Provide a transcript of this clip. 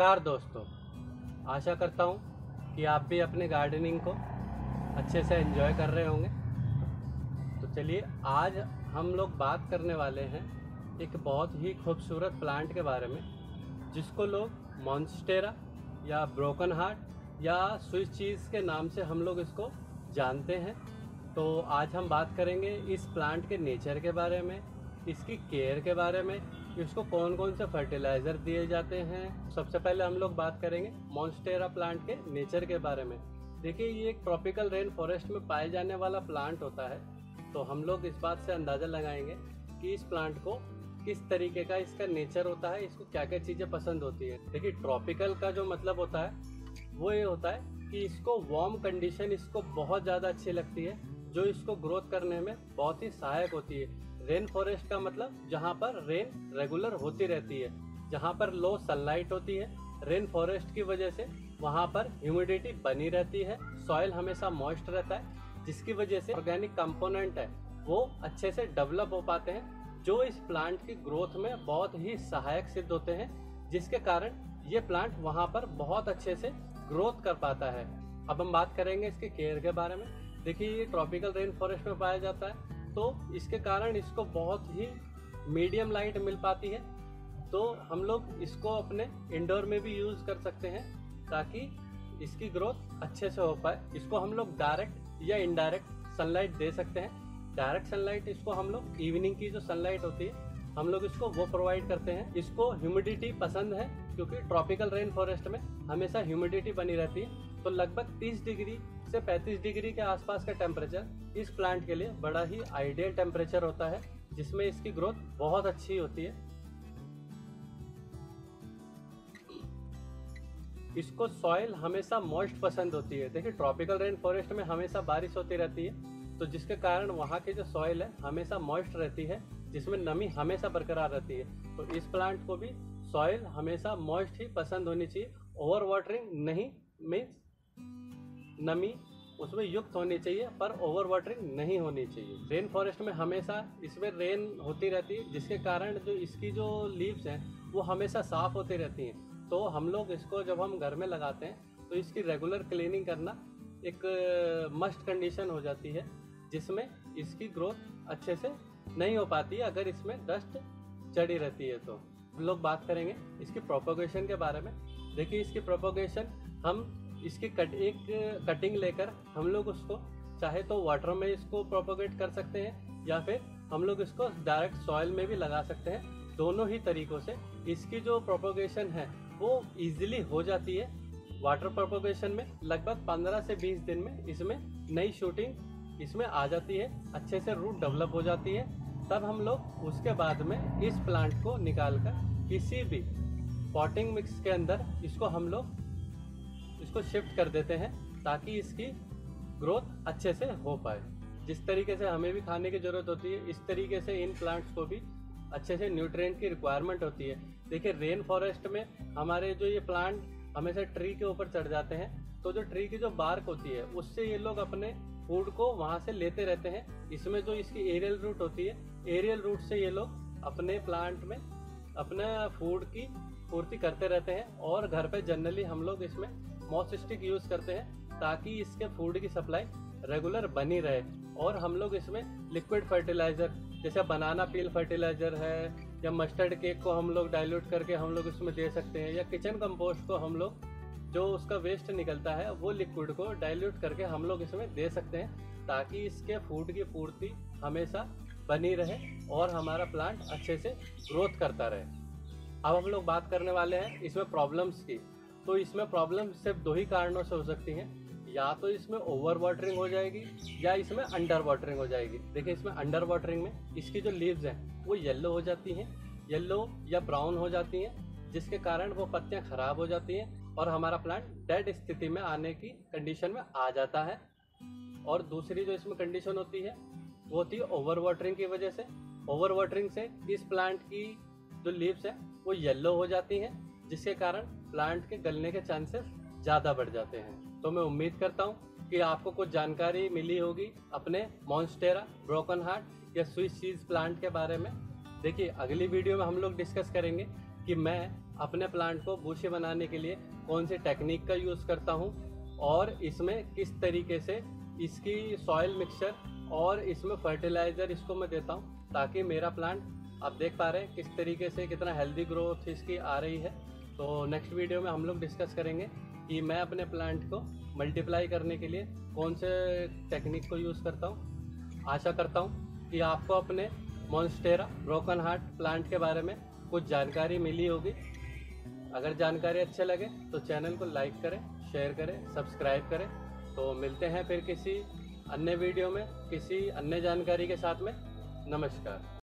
नमस्कार दोस्तों। आशा करता हूँ कि आप भी अपने गार्डनिंग को अच्छे से एंजॉय कर रहे होंगे। तो चलिए, आज हम लोग बात करने वाले हैं एक बहुत ही खूबसूरत प्लांट के बारे में, जिसको लोग मॉन्स्टेरा या ब्रोकन हार्ट या स्विस चीज़ के नाम से हम लोग इसको जानते हैं। तो आज हम बात करेंगे इस प्लांट के नेचर के बारे में इसकी केयर के बारे में, इसको कौन कौन से फर्टिलाइज़र दिए जाते हैं? सबसे पहले हम लोग बात करेंगे मॉन्स्टेरा प्लांट के नेचर के बारे में। देखिए, ये एक ट्रॉपिकल रेन फॉरेस्ट में पाए जाने वाला प्लांट होता है। तो हम लोग इस बात से अंदाज़ा लगाएँगे कि इस प्लांट को किस तरीके का इसका नेचर होता है, इसको क्या क्या चीज़ें पसंद होती है। देखिए ट्रॉपिकल का जो मतलब होता है, वो ये होता है कि इसको वार्म कंडीशन इसको बहुत ज़्यादा अच्छी लगती है, जो इसको ग्रोथ करने में बहुत ही सहायक होती है। रेन फॉरेस्ट का मतलब जहाँ पर रेन रेगुलर होती रहती है, जहाँ पर लो सनलाइट होती है। रेन फॉरेस्ट की वजह से वहाँ पर ह्यूमिडिटी बनी रहती है सॉइल हमेशा मॉइस्ट रहता है, जिसकी वजह से ऑर्गेनिक कंपोनेंट है, वो अच्छे से डेवलप हो पाते हैं, जो इस प्लांट की ग्रोथ में बहुत ही सहायक सिद्ध होते हैं, जिसके कारण ये प्लांट वहाँ पर बहुत अच्छे से ग्रोथ कर पाता है। अब हम बात करेंगे इसके केयर के बारे में। देखिए, ये ट्रॉपिकल रेन फॉरेस्ट में पाया जाता है। तो इसके कारण इसको बहुत ही मीडियम लाइट मिल पाती है। तो हम लोग इसको अपने इंडोर में भी यूज़ कर सकते हैं ताकि इसकी ग्रोथ अच्छे से हो पाए। इसको हम लोग डायरेक्ट या इनडायरेक्ट सनलाइट दे सकते हैं। डायरेक्ट सनलाइट इसको हम लोग इवनिंग की जो सनलाइट होती है, हम लोग इसको वो प्रोवाइड करते हैं। इसको ह्यूमिडिटी पसंद है, क्योंकि ट्रॉपिकल रेन फॉरेस्ट में हमेशा ह्यूमिडिटी बनी रहती है। तो लगभग 30 डिग्री से 35 डिग्री के आसपास का टेम्परेचर इस प्लांट के लिए बड़ा ही आइडियल टेम्परेचर होता है, जिसमें इसकी ग्रोथ बहुत अच्छी होती है। इसको सॉइल हमेशा मॉइस्ट पसंद होती है। देखिए ट्रॉपिकल रेन फॉरेस्ट में हमेशा बारिश होती रहती है तो जिसके कारण वहाँ की जो सॉइल है, हमेशा मॉइस्ट रहती है, जिसमें नमी हमेशा बरकरार रहती है। तो इस प्लांट को भी सॉइल हमेशा मॉइस्ट ही पसंद होनी चाहिए। ओवर वाटरिंग नहीं मीन्स नमी उसमें युक्त होनी चाहिए, पर ओवर वाटरिंग नहीं होनी चाहिए। रेन फॉरेस्ट में हमेशा इसमें रेन होती रहती है, जिसके कारण जो इसकी जो लीव्स हैं, वो हमेशा साफ़ होती रहती हैं। तो हम लोग इसको जब हम घर में लगाते हैं तो इसकी रेगुलर क्लीनिंग करना एक मस्ट कंडीशन हो जाती है, जिसमें इसकी ग्रोथ अच्छे से नहीं हो पाती है, अगर इसमें डस्ट चढ़ी रहती है तो। हम लोग बात करेंगे इसकी प्रोपोगेशन के बारे में। देखिए इसकी प्रोपोगेशन हम इसकी कट एक कटिंग लेकर हम लोग उसको, चाहे तो वाटर में इसको प्रोपोगेट कर सकते हैं, या फिर हम लोग इसको डायरेक्ट सॉयल में भी लगा सकते हैं। दोनों ही तरीकों से इसकी जो प्रोपोगेशन है, वो इजीली हो जाती है वाटर प्रोपोगेशन में। लगभग 15 से 20 दिन में इसमें नई शूटिंग इसमें आ जाती है, अच्छे से रूट डेवलप हो जाती है। तब हम लोग उसके बाद में इस प्लांट को निकाल कर किसी भी पॉटिंग मिक्स के अंदर इसको हम लोग इसको शिफ्ट कर देते हैं ताकि इसकी ग्रोथ अच्छे से हो पाए। जिस तरीके से हमें भी खाने की ज़रूरत होती है, इस तरीके से इन प्लांट्स को भी अच्छे से न्यूट्रिएंट की रिक्वायरमेंट होती है। देखिए रेन फॉरेस्ट में हमारे जो ये प्लांट हमेशा ट्री के ऊपर चढ़ जाते हैं तो जो ट्री की जो बार्क होती है, उससे ये लोग अपने फ़ूड को वहाँ से लेते रहते हैं। इसमें जो इसकी एरियल रूट होती है एरियल रूट से ये लोग अपने प्लांट में अपने फ़ूड की पूर्ति करते रहते हैं और घर पे जनरली हम लोग इसमें मॉस स्टिक यूज़ करते हैं ताकि इसके फ़ूड की सप्लाई रेगुलर बनी रहे। और हम लोग इसमें लिक्विड फर्टिलाइज़र, जैसे बनाना पील फर्टिलाइज़र है, या मस्टर्ड केक को हम लोग डाइल्यूट करके हम लोग इसमें दे सकते हैं, या किचन कंपोस्ट को हम लोग, जो उसका वेस्ट निकलता है, वो लिक्विड को डाइल्यूट करके हम लोग इसमें दे सकते हैं, ताकि इसके फ़ूड की पूर्ति हमेशा बनी रहे और हमारा प्लांट अच्छे से ग्रोथ करता रहे। अब हम लोग बात करने वाले हैं इसमें प्रॉब्लम्स की। तो इसमें प्रॉब्लम सिर्फ़ दो ही कारणों से हो सकती हैं। या तो इसमें ओवर वाटरिंग हो जाएगी, या इसमें अंडर वाटरिंग हो जाएगी। देखिए, इसमें अंडर वाटरिंग में इसकी जो लीव्स हैं, वो येल्लो हो जाती हैं। येल्लो या ब्राउन हो जाती हैं, जिसके कारण वो पत्तियाँ खराब हो जाती हैं और हमारा प्लांट डेड स्थिति में आने की कंडीशन में आ जाता है। और दूसरी जो इसमें कंडीशन होती है, वो होती है ओवर वाटरिंग की वजह से। ओवर वाटरिंग से इस प्लांट की जो लीव्स हैं, वो येल्लो हो जाती हैं। जिसके कारण प्लांट के गलने के चांसेस ज़्यादा बढ़ जाते हैं। तो मैं उम्मीद करता हूँ कि आपको कुछ जानकारी मिली होगी अपने मॉन्स्टेरा ब्रोकन हार्ट या स्विस चीज़ प्लांट के बारे में। देखिए, अगली वीडियो में हम लोग डिस्कस करेंगे कि मैं अपने प्लांट को बुशे बनाने के लिए कौन सी टेक्निक का यूज़ करता हूँ और इसमें किस तरीके से इसकी सॉइल मिक्सचर और इसमें फर्टिलाइज़र इसको मैं देता हूँ ताकि मेरा प्लांट आप देख पा रहे हैं किस तरीके से कितना हेल्दी ग्रोथ इसकी आ रही है। तो नेक्स्ट वीडियो में हम लोग डिस्कस करेंगे कि मैं अपने प्लांट को मल्टीप्लाई करने के लिए कौन से टेक्निक को यूज़ करता हूँ। आशा करता हूँ कि आपको अपने मॉन्स्टेरा ब्रोकन हार्ट प्लांट के बारे में कुछ जानकारी मिली होगी। अगर जानकारी अच्छे लगे तो चैनल को लाइक करें शेयर करें सब्सक्राइब करें। तो मिलते हैं फिर किसी अन्य वीडियो में, किसी अन्य जानकारी के साथ में। नमस्कार।